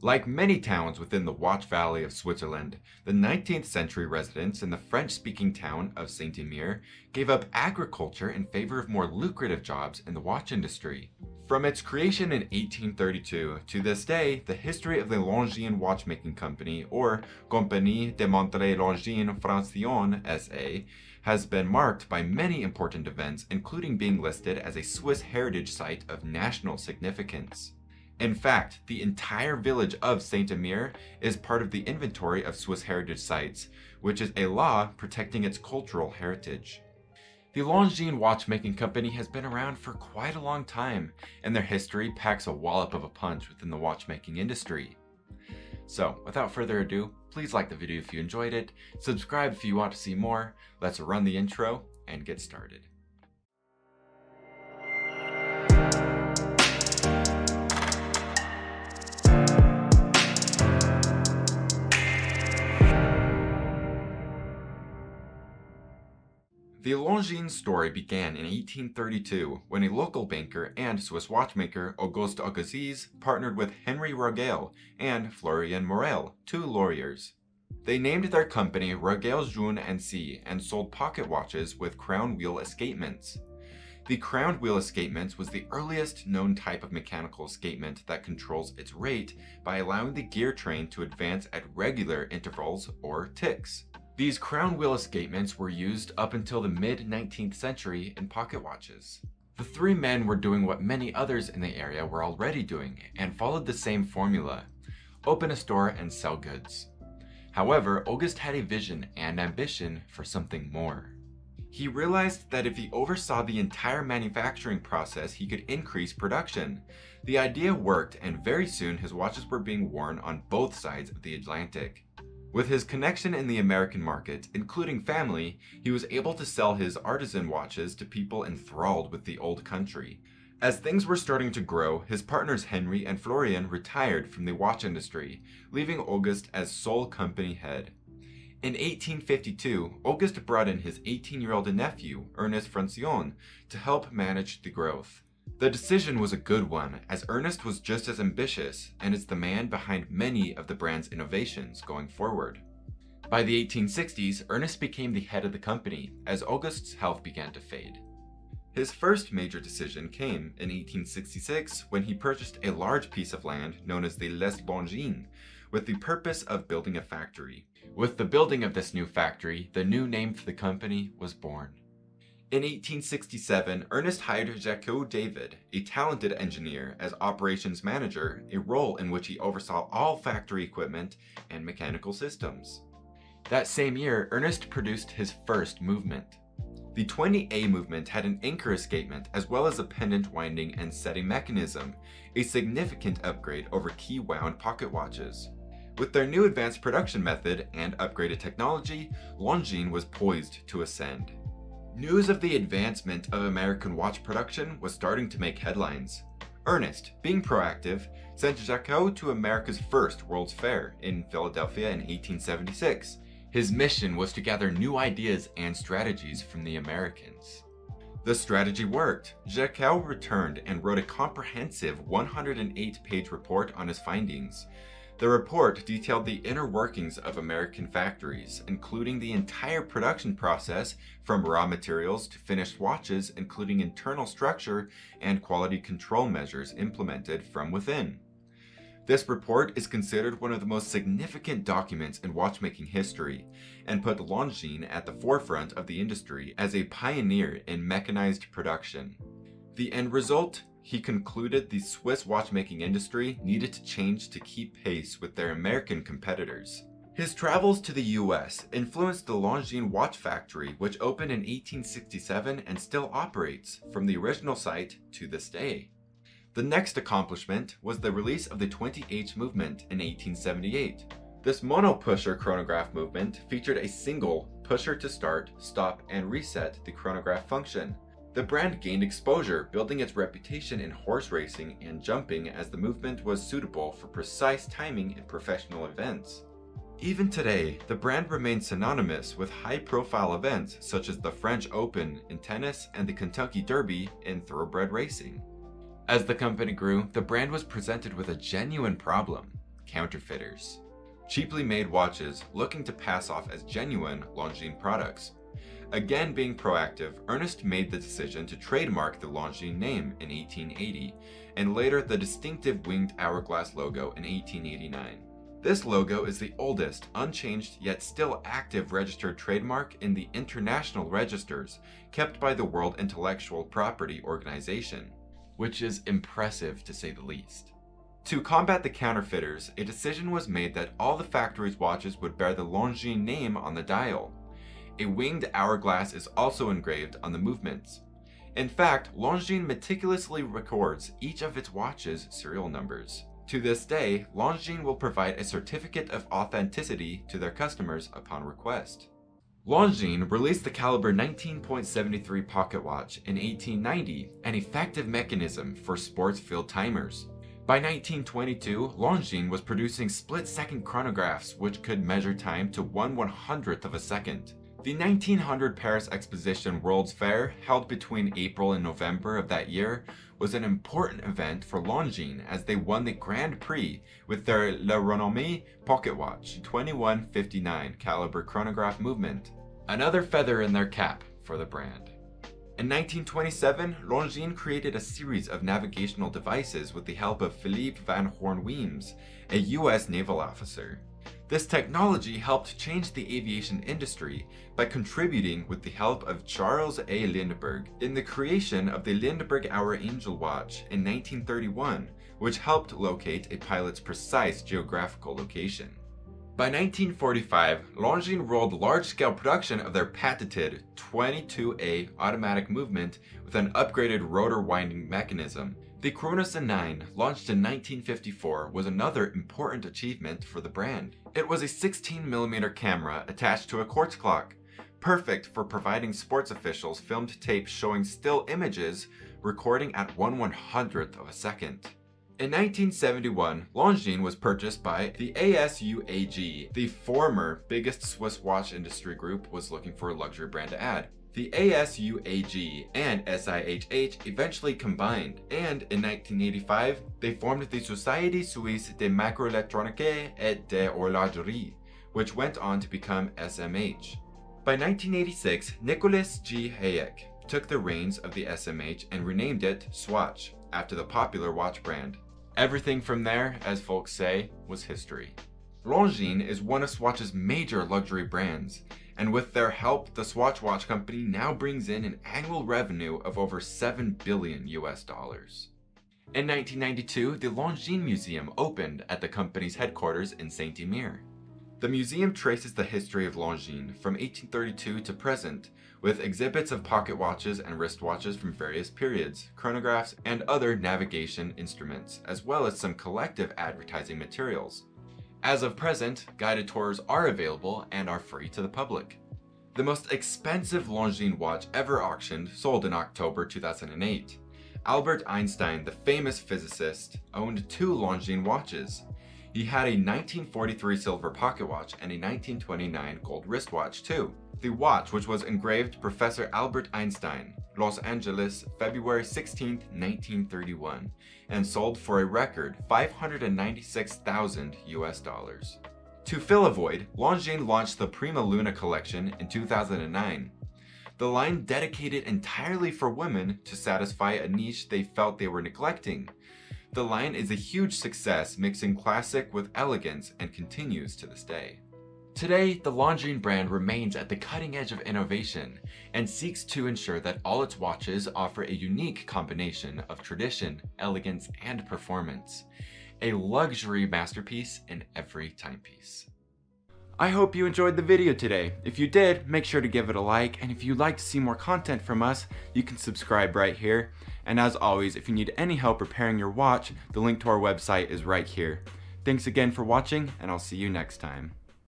Like many towns within the Watch Valley of Switzerland, the 19th century residents in the French speaking town of Saint-Imier gave up agriculture in favor of more lucrative jobs in the watch industry. From its creation in 1832 to this day, the history of the Longines Watchmaking Company, or Compagnie de Montre Longines Francillon SA, has been marked by many important events, including being listed as a Swiss heritage site of national significance. In fact, the entire village of Saint-Imier is part of the inventory of Swiss heritage sites, which is a law protecting its cultural heritage. The Longines Watchmaking Company has been around for quite a long time, and their history packs a wallop of a punch within the watchmaking industry. So, without further ado, please like the video if you enjoyed it, subscribe if you want to see more, let's run the intro and get started. The Longines story began in 1832 when a local banker and Swiss watchmaker Auguste Agassiz partnered with Henry Raiguel and Florian Morel, two lawyers. They named their company Raiguel Jeune and C and sold pocket watches with crown wheel escapements. The crown wheel escapement was the earliest known type of mechanical escapement that controls its rate by allowing the gear train to advance at regular intervals or ticks. These crown wheel escapements were used up until the mid 19th century in pocket watches. The three men were doing what many others in the area were already doing and followed the same formula open a store and sell goods. However, August had a vision and ambition for something more. He realized that if he oversaw the entire manufacturing process, he could increase production. The idea worked, and very soon his watches were being worn on both sides of the Atlantic. With his connection in the American market, including family, he was able to sell his artisan watches to people enthralled with the old country. As things were starting to grow, his partners Henry and Florian retired from the watch industry, leaving August as sole company head. In 1852, August brought in his 18-year-old nephew, Ernest Francillon, to help manage the growth. The decision was a good one, as Ernest was just as ambitious and is the man behind many of the brand's innovations going forward. By the 1860s, Ernest became the head of the company, as August's health began to fade. His first major decision came in 1866 when he purchased a large piece of land known as the Les Longines, with the purpose of building a factory. With the building of this new factory, the new name for the company was born. In 1867, Ernest hired Jacques David, a talented engineer, as operations manager, a role in which he oversaw all factory equipment and mechanical systems. That same year, Ernest produced his first movement. The 20A movement had an anchor escapement as well as a pendant winding and setting mechanism, a significant upgrade over key wound pocket watches. With their new advanced production method and upgraded technology, Longines was poised to ascend. News of the advancement of American watch production was starting to make headlines. Ernest, being proactive, sent Jacquot to America's first World's Fair in Philadelphia in 1876. His mission was to gather new ideas and strategies from the Americans. The strategy worked. Jacquot returned and wrote a comprehensive 108-page report on his findings, the report detailed the inner workings of American factories, including the entire production process from raw materials to finished watches, including internal structure and quality control measures implemented from within. This report is considered one of the most significant documents in watchmaking history and put Longines at the forefront of the industry as a pioneer in mechanized production. The end result he concluded the Swiss watchmaking industry needed to change to keep pace with their American competitors. His travels to the US influenced the Longines Watch Factory, which opened in 1867 and still operates from the original site to this day. The next accomplishment was the release of the 20H movement in 1878. This mono-pusher chronograph movement featured a single pusher to start, stop, and reset the chronograph function. The brand gained exposure, building its reputation in horse racing and jumping as the movement was suitable for precise timing in professional events. Even today, the brand remains synonymous with high-profile events such as the French Open in tennis and the Kentucky Derby in thoroughbred racing. As the company grew, the brand was presented with a genuine problem, counterfeiters. Cheaply made watches looking to pass off as genuine Longines products. Again being proactive, Ernest made the decision to trademark the Longines name in 1880, and later the distinctive winged hourglass logo in 1889. This logo is the oldest, unchanged, yet still active registered trademark in the international registers kept by the World Intellectual Property Organization, which is impressive to say the least. To combat the counterfeiters, a decision was made that all the factory's watches would bear the Longines name on the dial. A winged hourglass is also engraved on the movements. In fact, Longines meticulously records each of its watches' serial numbers. To this day, Longines will provide a certificate of authenticity to their customers upon request. Longines released the caliber 19.73 pocket watch in 1890, an effective mechanism for sports field timers. By 1922, Longines was producing split-second chronographs which could measure time to 1 100th of a second. The 1900 Paris Exposition World's Fair, held between April and November of that year, was an important event for Longines as they won the Grand Prix with their Le Renommée pocket watch 2159 caliber chronograph movement. Another feather in their cap for the brand. In 1927, Longines created a series of navigational devices with the help of Philippe van Horn Weems, a US naval officer. This technology helped change the aviation industry by contributing with the help of Charles A. Lindbergh in the creation of the Lindbergh Hour Angle Watch in 1931, which helped locate a pilot's precise geographical location. By 1945, Longines rolled large-scale production of their patented 22A automatic movement with an upgraded rotor winding mechanism the Chronoson 9, launched in 1954, was another important achievement for the brand. It was a 16mm camera attached to a quartz clock, perfect for providing sports officials filmed tape showing still images recording at 1 100th of a second. In 1971, Longines was purchased by the ASUAG. The former biggest Swiss watch industry group was looking for a luxury brand to add. The ASUAG and SSIH eventually combined, and in 1985, they formed the Société Suisse de Microélectronique et de Horlogerie, which went on to become SMH. By 1986, Nicolas G. Hayek took the reins of the SMH and renamed it Swatch, after the popular watch brand. Everything from there, as folks say, was history. Longines is one of Swatch's major luxury brands, and with their help, the Swatch Watch Company now brings in an annual revenue of over 7 billion US dollars. In 1992, the Longines Museum opened at the company's headquarters in Saint-Imier. The museum traces the history of Longines from 1832 to present, with exhibits of pocket watches and wristwatches from various periods, chronographs, and other navigation instruments, as well as some collective advertising materials. As of present, guided tours are available and are free to the public. The most expensive Longines watch ever auctioned sold in October 2008. Albert Einstein, the famous physicist, owned two Longines watches. He had a 1943 silver pocket watch and a 1929 gold wristwatch too. The watch, which was engraved Professor Albert Einstein, Los Angeles, February 16, 1931, and sold for a record 596,000 US dollars. To fill a void, Longines launched the Prima Luna collection in 2009. The line dedicated entirely for women to satisfy a niche they felt they were neglecting. The line is a huge success, mixing classic with elegance and continues to this day. Today, the Longines brand remains at the cutting edge of innovation and seeks to ensure that all its watches offer a unique combination of tradition, elegance, and performance. A luxury masterpiece in every timepiece. I hope you enjoyed the video today. If you did, make sure to give it a like, and if you'd like to see more content from us, you can subscribe right here. And as always, if you need any help repairing your watch, the link to our website is right here. Thanks again for watching, and I'll see you next time.